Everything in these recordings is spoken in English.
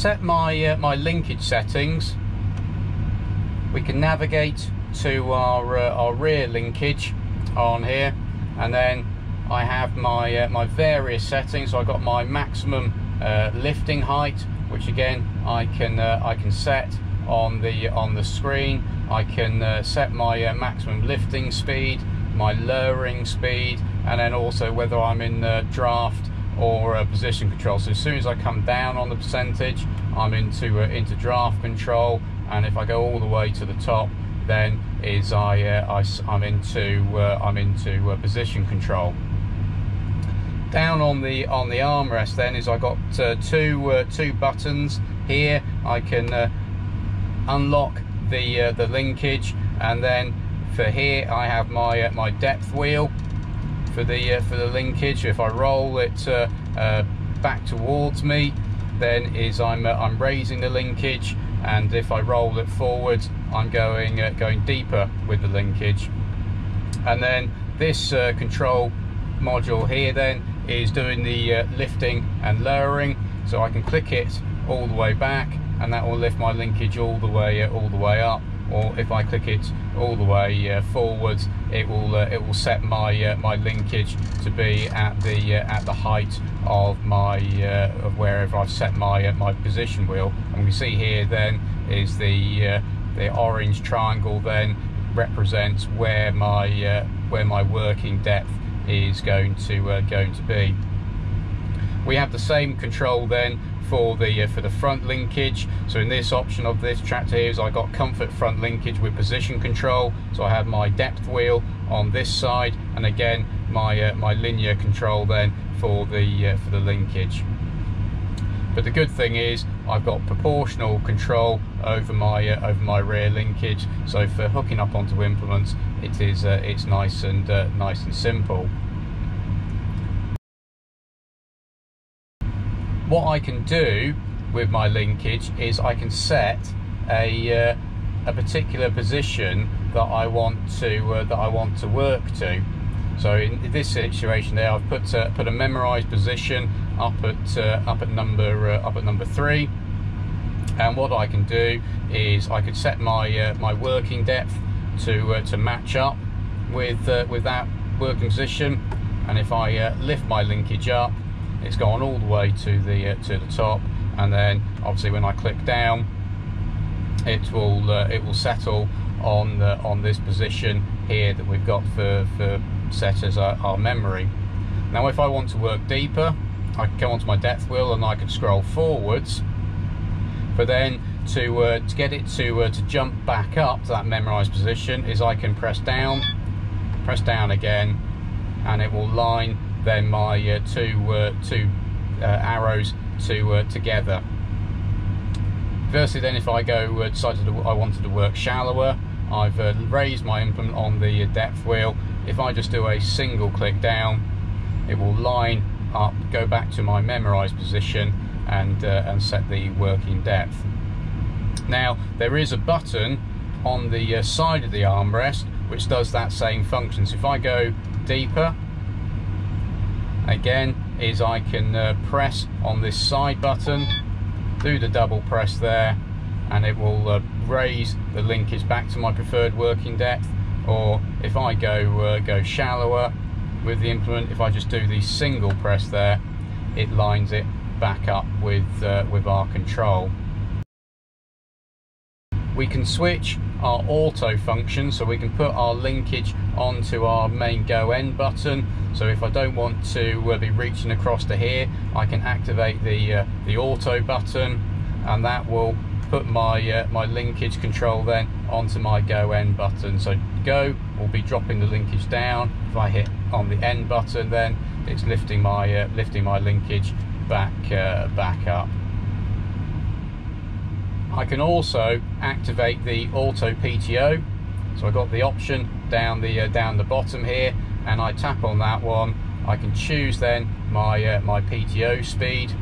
set my uh, my linkage settings, we can navigate to our uh, our rear linkage on here, and then I have my uh, my various settings. So I've got my maximum uh, lifting height, which again I can uh, I can set on the on the screen. I can uh, set my maximum lifting speed, my lowering speed, and then also whether I'm in the draft or position control. So as soon as I come down on the percentage, I'm into into draft control, and if I go all the way to the top, then is I, I am into I'm into position control. Down on the on the armrest then is I got uh, two uh, two buttons here. I can uh, unlock the uh, the linkage. And then for here I have my uh, my depth wheel for the uh, for the linkage. If I roll it back towards me then is I'm I'm raising the linkage and if I roll it forwards I'm going going deeper with the linkage. And then this control module here then is doing the uh, lifting and lowering so I can click it all the way back and that will lift my linkage all the way uh, all the way up. Or if I click it all the way uh, forwards it will uh, it will set my uh, my linkage to be at the uh, at the height of my of wherever I've set my my position wheel and we see here then is the the orange triangle then represents where my where my working depth is going to uh, going to be. We have the same control then for the uh, for the front linkage. So in this option of this tractor here is I got comfort front linkage with position control. So I have my depth wheel on this side, and again my uh, my linear control then for the uh, for the linkage. But the good thing is I've got proportional control over my uh, over my rear linkage. So for hooking up onto implements, it is uh, it's nice and uh, nice and simple. What I can do with my linkage is I can set a uh, a particular position that I want to uh, that I want to work to. So in this situation there, I've put uh, put a memorized position up at uh, up at number uh, up at number three. And what I can do is I could set my uh, my working depth to to match up with with that working position. And if I lift my linkage up, it's gone all the way to the to the top. And then obviously when I click down, it will it will settle on the, on this position here that we've got for, for set as our, our memory. Now if I want to work deeper, I can come onto my depth wheel and I can scroll forwards, but then to, uh, to get it to, uh, to jump back up to that memorized position is I can press down, press down again, and it will line then my uh, two, uh, two uh, arrows to, together. Firstly then if I go, decided I wanted to work shallower, I've raised my implement on the depth wheel. If I just do a single click down it will line up go back to my memorized position and and set the working depth. Now there is a button on the uh, side of the armrest which does that same function. So if I go deeper again is I can uh, press on this side button do the double press there and it will uh, raise the linkage back to my preferred working depth. Or if I go uh, go shallower with the implement if I just do the single press there it lines it back up with uh, with our control we can switch our auto function so we can put our linkage onto our main go end button. So if I don't want to uh, be reaching across to here I can activate the uh, the auto button and that will put my uh, my linkage control then onto my go end button. So go will be dropping the linkage down. If I hit on the end button then it's lifting my uh, lifting my linkage back uh, back up I can also activate the auto PTO so I've got the option down the uh, down the bottom here and I tap on that one. I can choose then my uh, my PTO speed.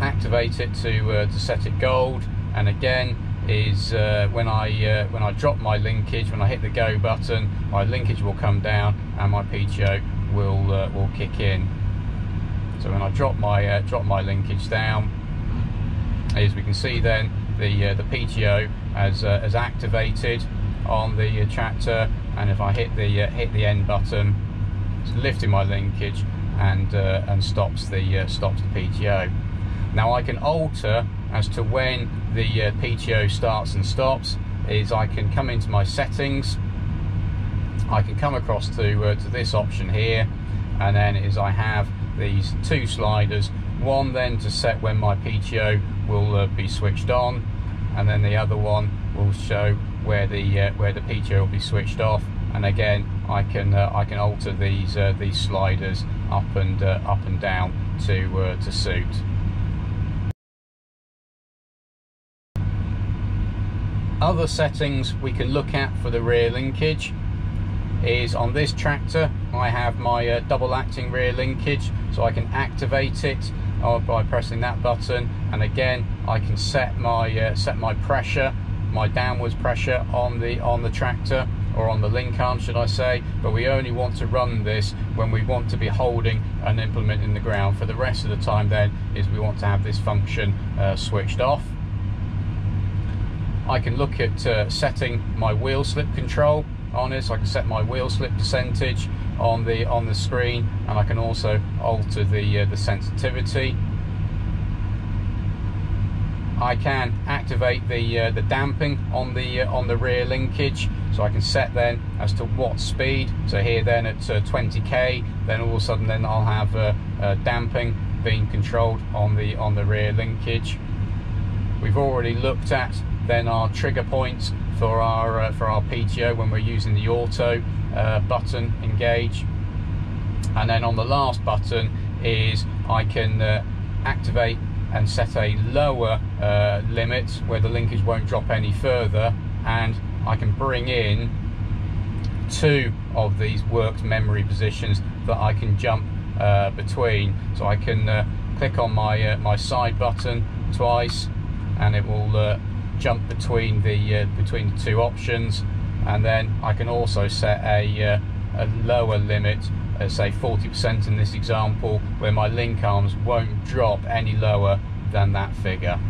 Activate it to uh, to set it gold. And again is uh, when I uh, when I drop my linkage when I hit the go button my linkage will come down and my PTO will uh, will kick in So when I drop my uh, drop my linkage down, as we can see then the uh, the PTO has uh, has activated on the uh, tractor, and if I hit the uh, hit the end button, it's lifting my linkage and uh, and stops the stops the PTO. Now I can alter as to when the PTO starts and stops. Is I can come into my settings. I can come across to to this option here, and then is I have these two sliders one then to set when my PTO will uh, be switched on and then the other one will show where the uh, where the PTO will be switched off and again I can uh, I can alter these uh, these sliders up and uh, up and down to uh, to suit. Other settings we can look at for the rear linkage is on this tractor I have my uh, double acting rear linkage so I can activate it uh, by pressing that button. And again I can set my uh, set my pressure my downwards pressure on the on the tractor or on the link arm should I say. But we only want to run this when we want to be holding an implement in the ground. For the rest of the time then is we want to have this function uh, switched off. I can look at uh, setting my wheel slip control on so I can set my wheel slip percentage on the on the screen and I can also alter the uh, the sensitivity. I can activate the uh, the damping on the uh, on the rear linkage so I can set then as to what speed. So here then at 20k uh, then all of a sudden then I'll have uh, uh, damping being controlled on the on the rear linkage. We've already looked at then our trigger points for our uh, for our PTO when we're using the auto uh, button engage. And then on the last button is I can uh, activate and set a lower uh, limit where the linkage won't drop any further. And I can bring in two of these worked memory positions that I can jump uh, between. So I can uh, click on my my side button twice and it will jump between the uh, between the two options. And then I can also set a, uh, a lower limit uh, say 40% in this example where my link arms won't drop any lower than that figure